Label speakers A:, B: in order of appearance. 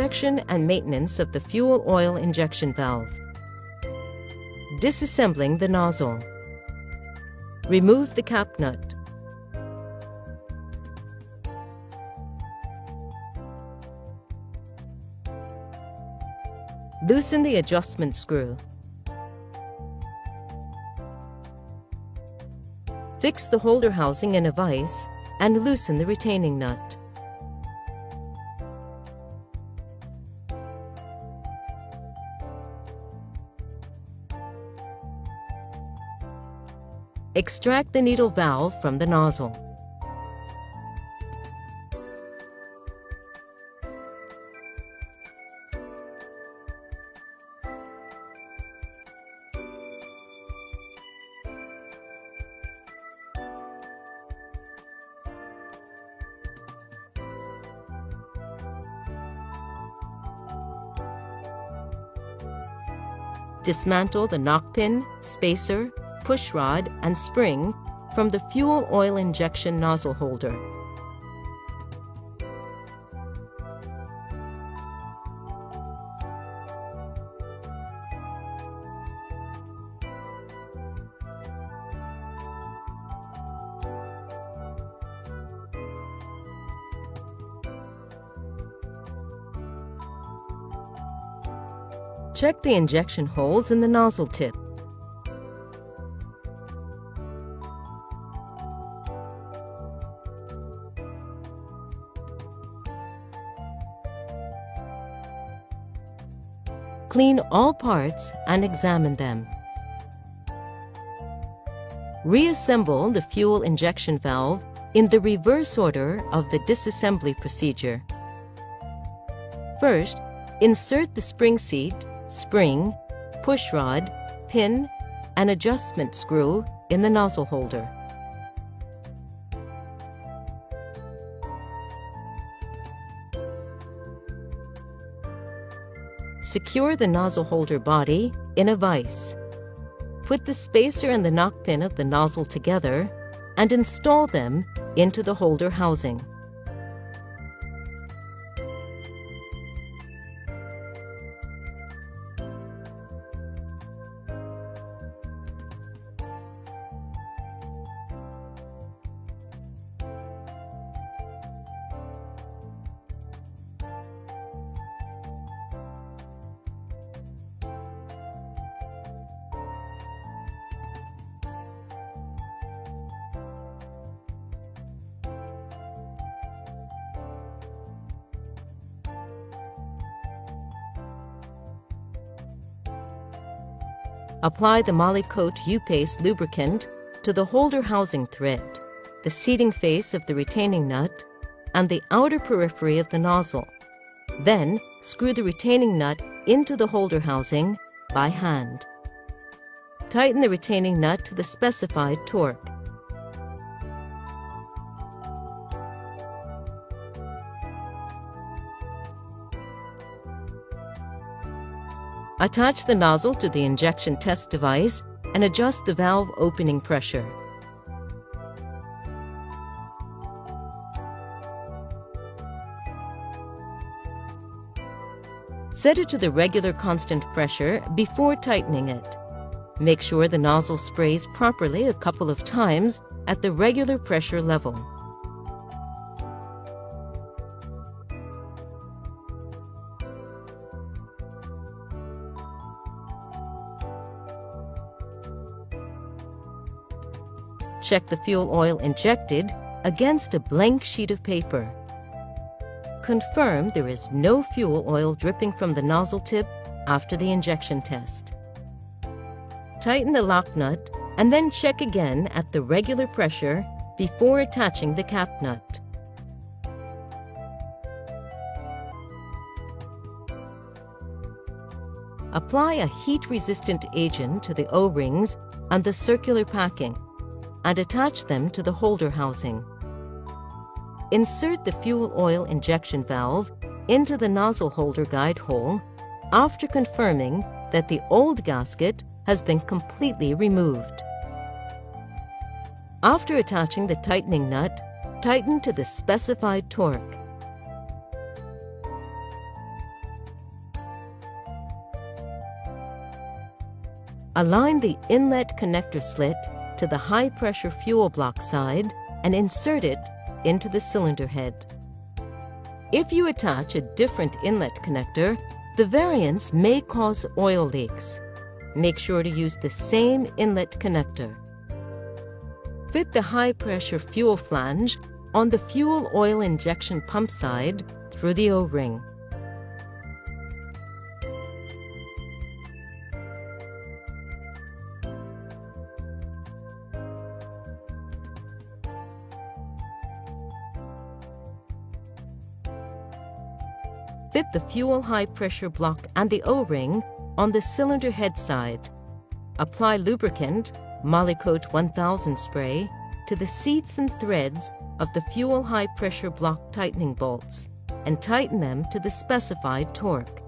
A: Inspection and maintenance of the fuel oil injection valve. Disassembling the nozzle. Remove the cap nut. Loosen the adjustment screw. Fix the holder housing in a vise and loosen the retaining nut. Extract the needle valve from the nozzle. Dismantle the knock pin, spacer, push rod, and spring from the fuel oil injection nozzle holder. Check the injection holes in the nozzle tip. Clean all parts and examine them. Reassemble the fuel injection valve in the reverse order of the disassembly procedure. First, insert the spring seat, spring, push rod, pin, and adjustment screw in the nozzle holder. Secure the nozzle holder body in a vise. Put the spacer and the knock pin of the nozzle together and install them into the holder housing. Apply the Molykote U-Paste lubricant to the holder housing thread, the seating face of the retaining nut, and the outer periphery of the nozzle. Then, screw the retaining nut into the holder housing by hand. Tighten the retaining nut to the specified torque. Attach the nozzle to the injection test device and adjust the valve opening pressure. Set it to the regular constant pressure before tightening it. Make sure the nozzle sprays properly a couple of times at the regular pressure level. Check the fuel oil injected against a blank sheet of paper. Confirm there is no fuel oil dripping from the nozzle tip after the injection test. Tighten the lock nut and then check again at the regular pressure before attaching the cap nut. Apply a heat-resistant agent to the O-rings and the circular packing and attach them to the holder housing. Insert the fuel oil injection valve into the nozzle holder guide hole after confirming that the old gasket has been completely removed. After attaching the tightening nut, tighten to the specified torque. Align the inlet connector slit to the high-pressure fuel block side and insert it into the cylinder head. If you attach a different inlet connector, the variance may cause oil leaks. Make sure to use the same inlet connector. Fit the high-pressure fuel flange on the fuel oil injection pump side through the O-ring. Fit the fuel high pressure block and the O-ring on the cylinder head side. Apply lubricant, Molykote 1000 spray, to the seats and threads of the fuel high pressure block tightening bolts and tighten them to the specified torque.